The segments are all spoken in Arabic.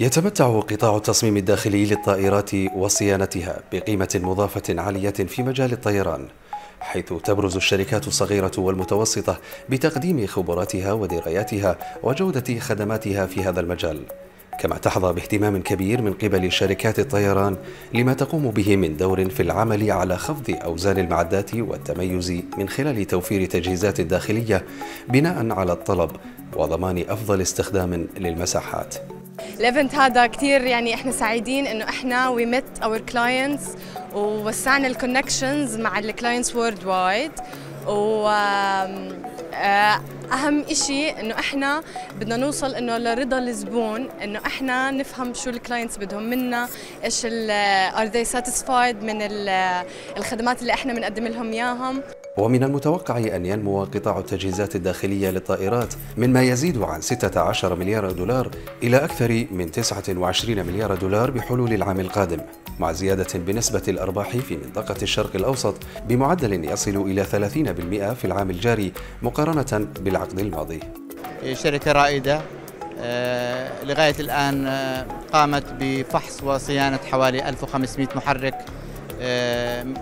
يتمتع قطاع التصميم الداخلي للطائرات وصيانتها بقيمة مضافة عالية في مجال الطيران حيث تبرز الشركات الصغيرة والمتوسطة بتقديم خبراتها ودراياتها وجودة خدماتها في هذا المجال كما تحظى باهتمام كبير من قبل شركات الطيران لما تقوم به من دور في العمل على خفض أوزان المعدات والتميز من خلال توفير تجهيزات داخلية بناء على الطلب وضمان أفضل استخدام للمساحات. ال event هذا كثير يعني إحنا سعيدين إنه إحنا we met our clients ووسعنا ال connections مع ال clients worldwide و آه، أهم إشي إنه إحنا بدنا نوصل إنه لرضا الزبون إنه إحنا نفهم شو ال clients بدهم منا إيش are they satisfied من الخدمات اللي إحنا بنقدم لهم إياهم. ومن المتوقع أن ينمو قطاع التجهيزات الداخلية للطائرات من ما يزيد عن 16 مليار دولار إلى أكثر من 29 مليار دولار بحلول العام القادم مع زيادة بنسبة الأرباح في منطقة الشرق الأوسط بمعدل يصل إلى 30% في العام الجاري مقارنة بالعقد الماضي. شركة رائدة آه، لغاية الآن آه، قامت بفحص وصيانة حوالي 1500 محرك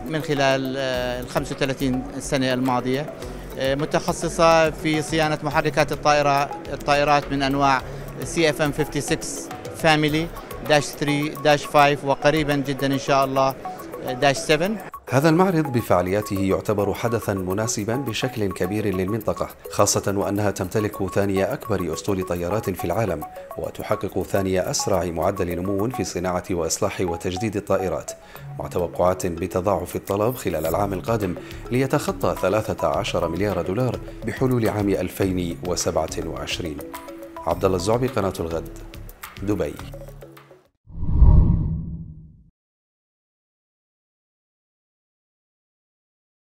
من خلال ال 35 سنة الماضية متخصصة في صيانة محركات الطائرة الطائرات من أنواع CFM 56 فاميلي داش 3 داش 5 وقريبا جدا إن شاء الله داش 7 هذا المعرض بفعالياته يعتبر حدثا مناسبا بشكل كبير للمنطقة خاصة وأنها تمتلك ثاني أكبر أسطول طيارات في العالم وتحقق ثاني أسرع معدل نمو في صناعة وإصلاح وتجديد الطائرات. مع توقعات بتضاعف الطلب خلال العام القادم ليتخطى 13 مليار دولار بحلول عام 2027 عبد الله الزعبي قناة الغد دبي.